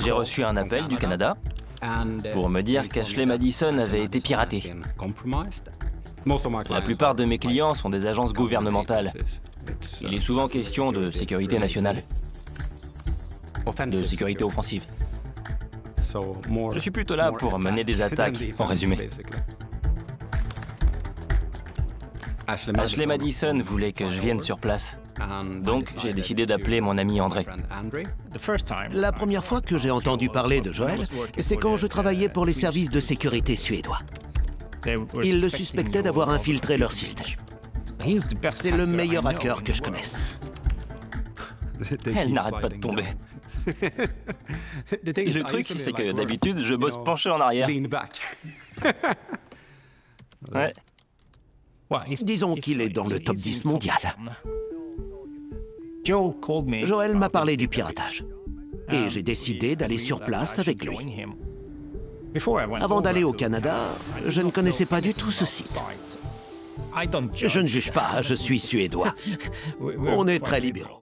J'ai reçu un appel du Canada pour me dire qu'Ashley Madison avait été piratée. La plupart de mes clients sont des agences gouvernementales. Il est souvent question de sécurité nationale, de sécurité offensive. Je suis plutôt là pour mener des attaques, en résumé. Ashley Madison voulait que je vienne sur place. Donc, j'ai décidé d'appeler mon ami André. La première fois que j'ai entendu parler de Joël, c'est quand je travaillais pour les services de sécurité suédois. Ils le suspectaient d'avoir infiltré leur système. C'est le meilleur hacker que je connaisse. Elle n'arrête pas de tomber. Le truc, c'est que d'habitude, je bosse penché en arrière. Ouais. Disons qu'il est dans le top 10 mondial. Joël m'a parlé du piratage. Et j'ai décidé d'aller sur place avec lui. Avant d'aller au Canada, je ne connaissais pas du tout ce site. Je ne juge pas, je suis suédois. On est très libéraux.